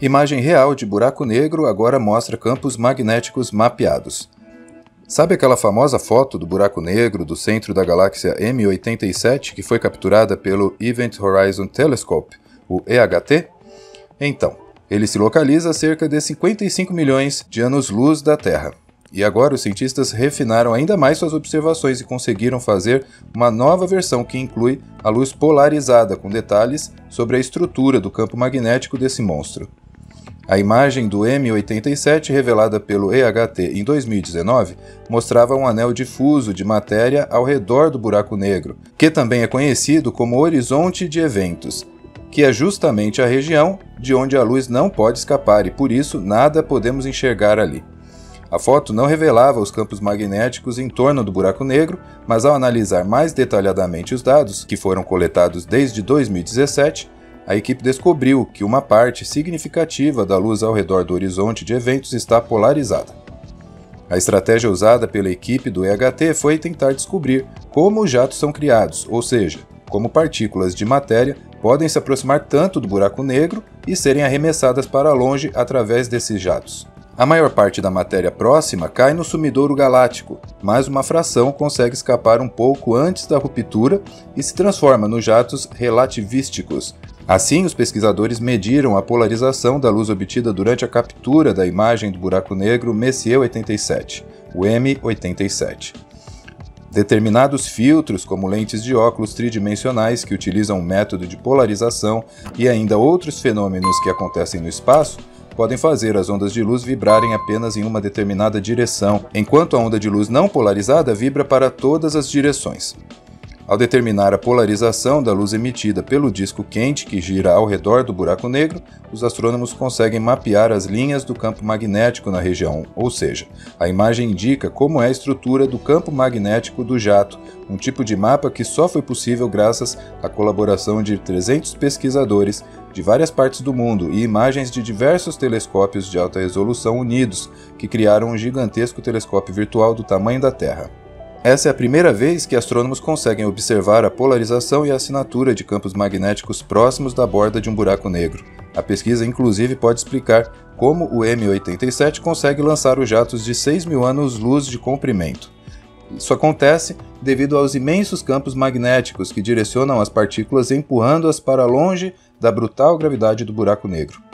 Imagem real de buraco negro agora mostra campos magnéticos mapeados. Sabe aquela famosa foto do buraco negro do centro da galáxia M87 que foi capturada pelo Event Horizon Telescope, o EHT? Então, ele se localiza a cerca de 55 milhões de anos-luz da Terra. E agora os cientistas refinaram ainda mais suas observações e conseguiram fazer uma nova versão que inclui a luz polarizada com detalhes sobre a estrutura do campo magnético desse monstro. A imagem do M87 revelada pelo EHT em 2019 mostrava um anel difuso de matéria ao redor do buraco negro, que também é conhecido como horizonte de eventos, que é justamente a região de onde a luz não pode escapar e por isso nada podemos enxergar ali. A foto não revelava os campos magnéticos em torno do buraco negro, mas ao analisar mais detalhadamente os dados, que foram coletados desde 2017, a equipe descobriu que uma parte significativa da luz ao redor do horizonte de eventos está polarizada. A estratégia usada pela equipe do EHT foi tentar descobrir como os jatos são criados, ou seja, como partículas de matéria podem se aproximar tanto do buraco negro e serem arremessadas para longe através desses jatos. A maior parte da matéria próxima cai no sumidouro galáctico, mas uma fração consegue escapar um pouco antes da ruptura e se transforma nos jatos relativísticos. Assim, os pesquisadores mediram a polarização da luz obtida durante a captura da imagem do buraco negro Messier 87, o M87. Determinados filtros, como lentes de óculos tridimensionais que utilizam um método de polarização e ainda outros fenômenos que acontecem no espaço, podem fazer as ondas de luz vibrarem apenas em uma determinada direção, enquanto a onda de luz não polarizada vibra para todas as direções. Ao determinar a polarização da luz emitida pelo disco quente que gira ao redor do buraco negro, os astrônomos conseguem mapear as linhas do campo magnético na região, ou seja, a imagem indica como é a estrutura do campo magnético do jato, um tipo de mapa que só foi possível graças à colaboração de 300 pesquisadores de várias partes do mundo e imagens de diversos telescópios de alta resolução unidos, que criaram um gigantesco telescópio virtual do tamanho da Terra. Essa é a primeira vez que astrônomos conseguem observar a polarização e a assinatura de campos magnéticos próximos da borda de um buraco negro. A pesquisa, inclusive, pode explicar como o M87 consegue lançar os jatos de 6 mil anos-luz de comprimento. Isso acontece devido aos imensos campos magnéticos que direcionam as partículas empurrando-as para longe da brutal gravidade do buraco negro.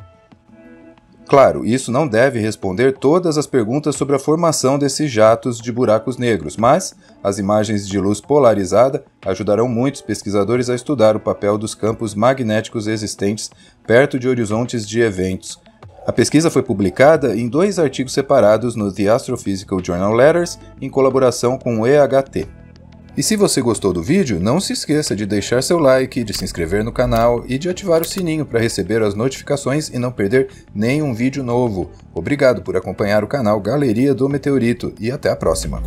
Claro, isso não deve responder todas as perguntas sobre a formação desses jatos de buracos negros, mas as imagens de luz polarizada ajudarão muitos pesquisadores a estudar o papel dos campos magnéticos existentes perto de horizontes de eventos. A pesquisa foi publicada em dois artigos separados no The Astrophysical Journal Letters, em colaboração com o EHT. E se você gostou do vídeo, não se esqueça de deixar seu like, de se inscrever no canal e de ativar o sininho para receber as notificações e não perder nenhum vídeo novo. Obrigado por acompanhar o canal Galeria do Meteorito e até a próxima!